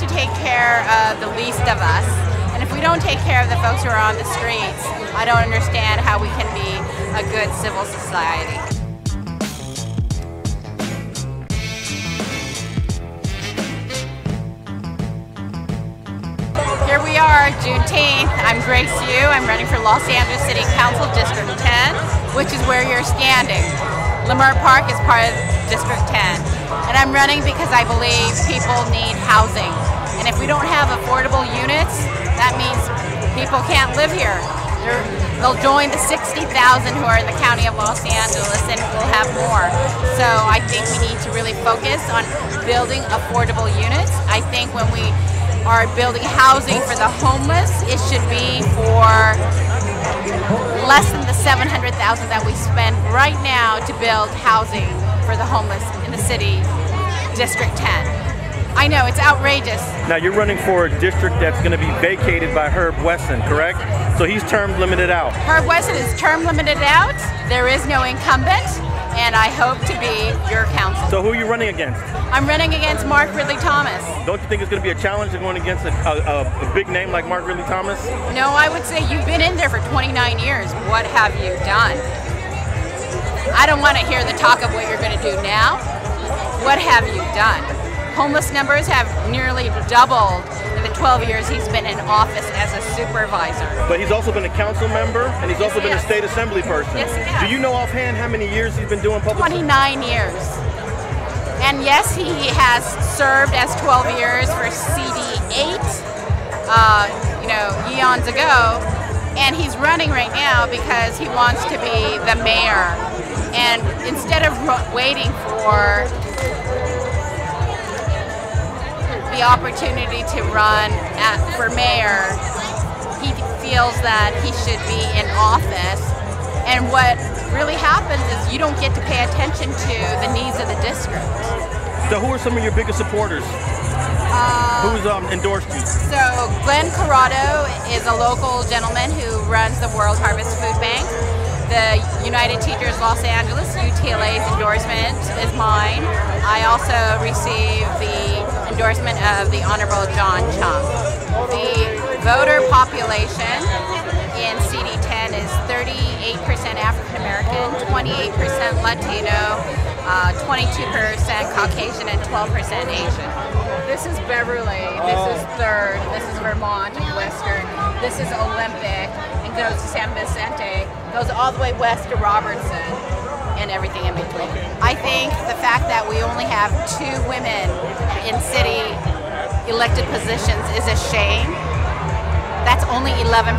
to take care of the least of us. And if we don't take care of the folks who are on the streets, I don't understand how we can be a good civil society. Here we are, Juneteenth. I'm Grace Yoo. I'm running for Los Angeles City Council District 10, which is where you're standing. Leimert Park is part of District 10. And I'm running because I believe people need housing. And if we don't have affordable units, that means people can't live here. they will join the 60,000 who are in the county of Los Angeles and we'll have more. So I think we need to really focus on building affordable units. I think when we are building housing for the homeless, it should be for less than the 700,000 that we spend right now to build housing for the homeless in the city, District 10. I know, it's outrageous. Now you're running for a district that's going to be vacated by Herb Wesson, correct? So he's term limited out. Herb Wesson is term limited out. There is no incumbent and I hope to be your council. So who are you running against? I'm running against Mark Ridley Thomas. Don't you think it's going to be a challenge going against a, a, a, big name like Mark Ridley Thomas? No, I would say you've been in there for 29 years. What have you done? I don't want to hear the talk of what you're going to do now. What have you done? Homeless numbers have nearly doubled in the 12 years he's been in office as a supervisor. But he's also been a council member and he's also been a state assembly person. Yes, he has. Do you know offhand how many years he's been doing public 29 years. And yes, he has served as 12 years for CD8, uh, you know, eons ago. And he's running right now because he wants to be the mayor. And instead of waiting for the opportunity to run at, for mayor, he feels that he should be in office. And what really happens is you don't get to pay attention to the needs of the district. So who are some of your biggest supporters? Uh, Who's um, endorsed you? So Glenn Corrado is a local gentleman who runs the World Harvest Food Bank. The United Teachers Los Angeles, UTLA's endorsement is mine. I also received the endorsement of the Honorable John Chung. The voter population in CD10 is 38% African American, 28% Latino, 22% uh, Caucasian, and 12% Asian. This is Beverly, this is 3rd, this is Vermont and Western, this is Olympic, and goes to San Vicente, goes all the way west to Robertson and everything in between. I think the fact that we only have two women in city elected positions is a shame. That's only 11%.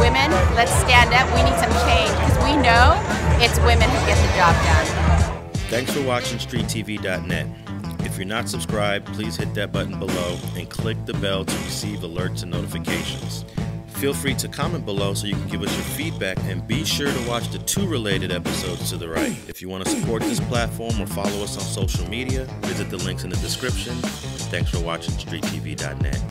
Women, let's stand up. We need some change because we know it's women who get the job done. Thanks for watching StreetTV.net. If you're not subscribed, please hit that button below and click the bell to receive alerts and notifications. Feel free to comment below so you can give us your feedback and be sure to watch the two related episodes to the right. If you want to support this platform or follow us on social media, visit the links in the description. Thanks for watching StreetTV.net.